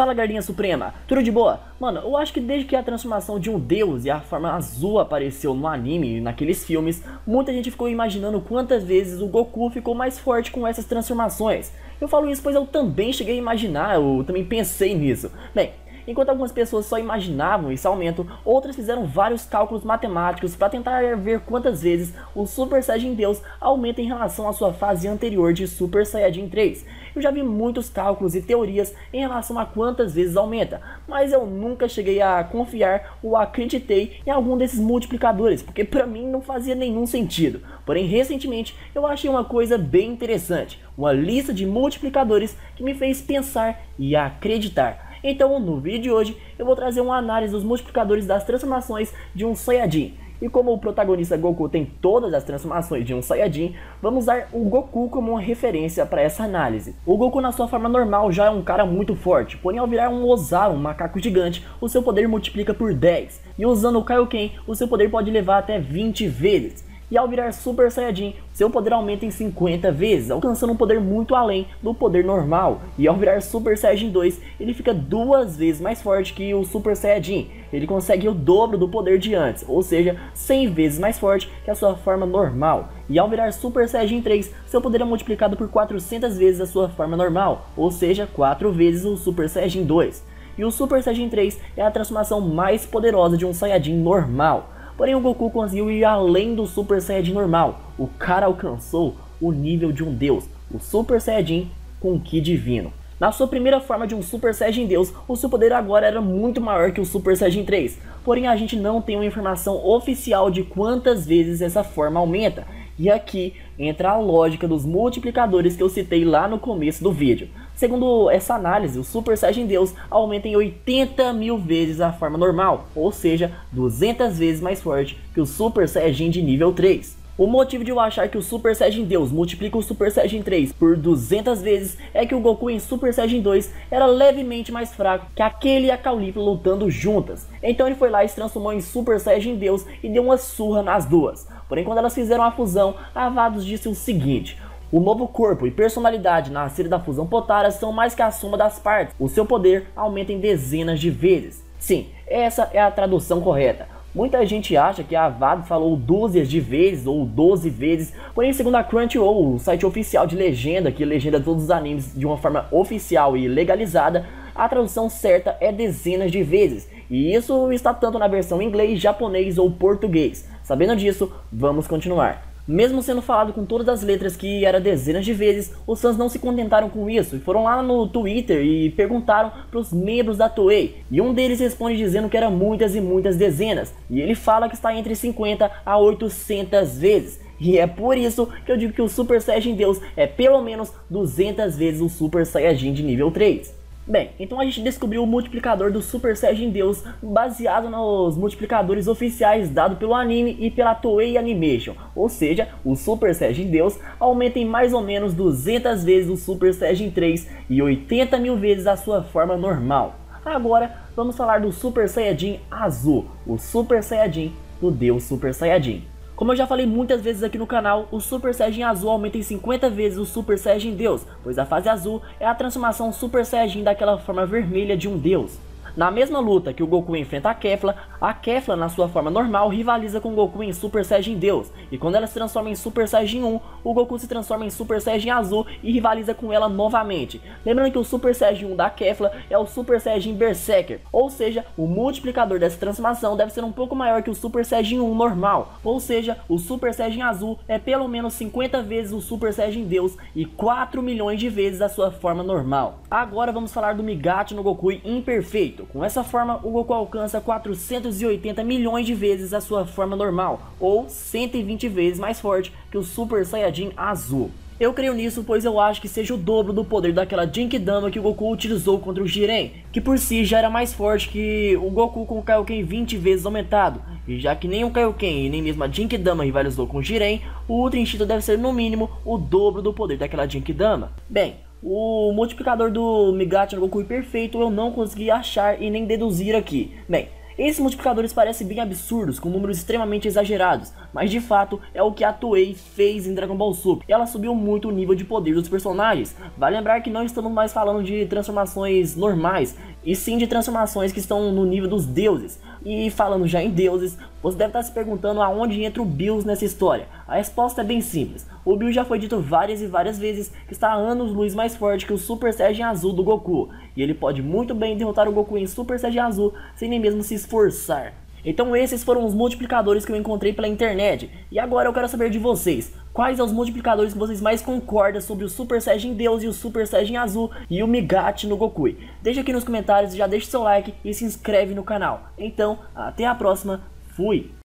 Fala Gardinha Suprema, tudo de boa? Mano, eu acho que desde que a transformação de um deus e a forma azul apareceu no anime e naqueles filmes, muita gente ficou imaginando quantas vezes o Goku ficou mais forte com essas transformações. Eu falo isso pois eu também cheguei a imaginar, eu também pensei nisso. Bem, Enquanto algumas pessoas só imaginavam esse aumento, outras fizeram vários cálculos matemáticos para tentar ver quantas vezes o Super Saiyajin Deus aumenta em relação à sua fase anterior de Super Saiyajin 3. Eu já vi muitos cálculos e teorias em relação a quantas vezes aumenta, mas eu nunca cheguei a confiar ou acreditei em algum desses multiplicadores, porque para mim não fazia nenhum sentido. Porém, recentemente eu achei uma coisa bem interessante, uma lista de multiplicadores que me fez pensar e acreditar. Então, no vídeo de hoje, eu vou trazer uma análise dos multiplicadores das transformações de um Saiyajin. E como o protagonista Goku tem todas as transformações de um Saiyajin, vamos usar o Goku como uma referência para essa análise. O Goku na sua forma normal já é um cara muito forte, porém ao virar um Ozaru, um macaco gigante, o seu poder multiplica por 10. E usando o Kaioken, o seu poder pode levar até 20 vezes e ao virar Super Saiyajin, seu poder aumenta em 50 vezes, alcançando um poder muito além do poder normal. E ao virar Super Saiyajin 2, ele fica duas vezes mais forte que o Super Saiyajin. Ele consegue o dobro do poder de antes, ou seja, 100 vezes mais forte que a sua forma normal. E ao virar Super Saiyajin 3, seu poder é multiplicado por 400 vezes a sua forma normal, ou seja, 4 vezes o Super Saiyajin 2. E o Super Saiyajin 3 é a transformação mais poderosa de um Saiyajin normal. Porém, o Goku conseguiu ir além do Super Saiyajin normal. O cara alcançou o nível de um deus, o Super Saiyajin com Ki divino. Na sua primeira forma de um Super Saiyajin Deus, o seu poder agora era muito maior que o Super Saiyajin 3. Porém, a gente não tem uma informação oficial de quantas vezes essa forma aumenta. E aqui entra a lógica dos multiplicadores que eu citei lá no começo do vídeo. Segundo essa análise, o Super Saiyajin Deus aumenta em 80 mil vezes a forma normal, ou seja, 200 vezes mais forte que o Super Saiyajin de nível 3. O motivo de eu achar que o Super Saiyajin Deus multiplica o Super Saiyajin 3 por 200 vezes é que o Goku em Super Saiyajin 2 era levemente mais fraco que aquele e a Caulifla lutando juntas. Então ele foi lá e se transformou em Super Saiyajin Deus e deu uma surra nas duas. Porém, quando elas fizeram a fusão, a Vados disse o seguinte: o novo corpo e personalidade nascida da fusão Potara são mais que a soma das partes. O seu poder aumenta em dezenas de vezes. Sim, essa é a tradução correta. Muita gente acha que a Avad falou dúzias de vezes ou 12 vezes, porém segundo a Crunchyroll, o site oficial de legenda, que legenda todos os animes de uma forma oficial e legalizada, a tradução certa é dezenas de vezes. E isso está tanto na versão inglês, japonês ou português. Sabendo disso, vamos continuar. Mesmo sendo falado com todas as letras que era dezenas de vezes, os fãs não se contentaram com isso e foram lá no Twitter e perguntaram para os membros da Toei. E um deles responde dizendo que era muitas e muitas dezenas, e ele fala que está entre 50 a 800 vezes. E é por isso que eu digo que o Super Saiyajin Deus é pelo menos 200 vezes o Super Saiyajin de nível 3. Bem, então a gente descobriu o multiplicador do Super Saiyajin Deus baseado nos multiplicadores oficiais dados pelo anime e pela Toei Animation. Ou seja, o Super Saiyajin Deus aumenta em mais ou menos 200 vezes o Super Saiyajin 3 e 80 mil vezes a sua forma normal. Agora vamos falar do Super Saiyajin Azul, o Super Saiyajin do Deus Super Saiyajin. Como eu já falei muitas vezes aqui no canal, o Super Saiyajin Azul aumenta em 50 vezes o Super Saiyajin Deus, pois a fase azul é a transformação Super Saiyajin daquela forma vermelha de um deus. Na mesma luta que o Goku enfrenta a Kefla, a Kefla na sua forma normal rivaliza com o Goku em Super Saiyajin Deus, e quando ela se transforma em Super Saiyajin 1, o Goku se transforma em Super Saiyajin Azul e rivaliza com ela novamente. Lembrando que o Super Saiyajin 1 da Kefla é o Super Saiyajin Berserker, ou seja, o multiplicador dessa transformação deve ser um pouco maior que o Super Saiyajin 1 normal, ou seja, o Super Saiyajin Azul é pelo menos 50 vezes o Super Saiyajin Deus e 4 milhões de vezes a sua forma normal. Agora vamos falar do Migato no Goku imperfeito. Com essa forma, o Goku alcança 480 milhões de vezes a sua forma normal, ou 120 vezes mais forte que o Super Saiyajin azul. Eu creio nisso, pois eu acho que seja o dobro do poder daquela Genkidama que o Goku utilizou contra o Jiren, que por si já era mais forte que o Goku com o Kaioken 20 vezes aumentado. E já que nem o Kaioken e nem mesmo a Genkidama rivalizou com o Jiren, o Ultra Instinto deve ser no mínimo o dobro do poder daquela Genkidama. Bem, o multiplicador do Migato no Goku perfeito eu não consegui achar e nem deduzir aqui. Bem, Esses multiplicadores parecem bem absurdos, com números extremamente exagerados, mas de fato é o que a Toei fez em Dragon Ball Super. Ela subiu muito o nível de poder dos personagens. Vale lembrar que não estamos mais falando de transformações normais, e sim de transformações que estão no nível dos deuses. E falando já em deuses, você deve estar se perguntando aonde entra o Bills nessa história. A resposta é bem simples. O Bills já foi dito várias e várias vezes que está a anos luz mais forte que o Super Saiyajin Azul do Goku. E ele pode muito bem derrotar o Goku em Super Saiyajin Azul sem nem mesmo se esforçar. Então esses foram os multiplicadores que eu encontrei pela internet. E agora eu quero saber de vocês. Quais são os multiplicadores que vocês mais concordam sobre o Super Saiyajin Deus e o Super Saiyajin Azul e o Migate no Goku? Deixa aqui nos comentários, já deixa seu like e se inscreve no canal. Então, até a próxima. Fui!